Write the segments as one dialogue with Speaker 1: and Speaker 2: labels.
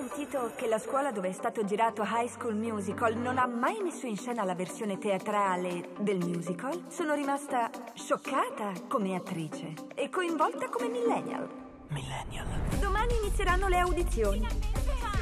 Speaker 1: sentito che la scuola dove è stato girato High School Musical non ha mai messo in scena la versione teatrale del musical? Sono rimasta scioccata come attrice e coinvolta come millennial.
Speaker 2: Millennial.
Speaker 1: Domani inizieranno le audizioni.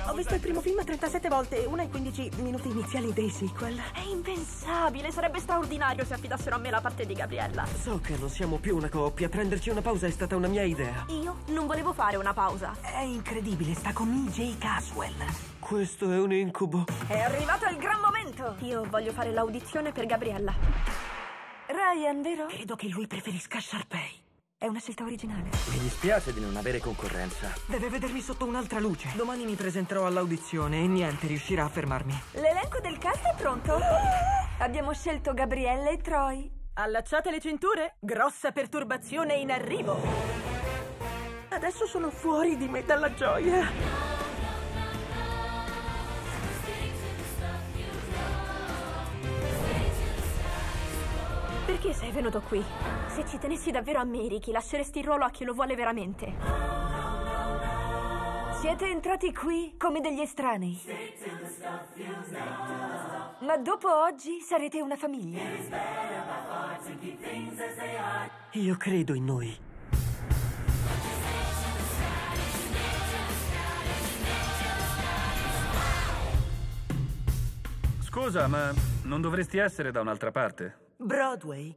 Speaker 3: Ho visto il primo film 37 volte, una ai 15 minuti iniziali dei sequel.
Speaker 4: È impensabile, sarebbe straordinario se affidassero a me la parte di Gabriella.
Speaker 2: So che non siamo più una coppia, prenderci una pausa è stata una mia idea.
Speaker 4: Io non volevo fare una pausa.
Speaker 3: È incredibile, sta con E.J. Caswell.
Speaker 2: Questo è un incubo.
Speaker 1: È arrivato il gran momento!
Speaker 4: Io voglio fare l'audizione per Gabriella.
Speaker 1: Ryan, vero?
Speaker 3: Credo che lui preferisca Sharpay.
Speaker 1: È una scelta originale.
Speaker 5: Mi dispiace di non avere concorrenza.
Speaker 2: Deve vedermi sotto un'altra luce. Domani mi presenterò all'audizione e niente riuscirà a fermarmi.
Speaker 1: L'elenco del cast è pronto? Abbiamo scelto Gabriella e Troy.
Speaker 3: Allacciate le cinture? Grossa perturbazione in arrivo. Adesso sono fuori di me dalla gioia.
Speaker 4: Perché sei venuto qui? Se ci tenessi davvero a me, Ricky, lasceresti il ruolo a chi lo vuole veramente.
Speaker 1: Siete entrati qui come degli estranei. Ma dopo oggi sarete una famiglia.
Speaker 2: Io credo in noi.
Speaker 6: Scusa, ma non dovresti essere da un'altra parte?
Speaker 3: Broadway.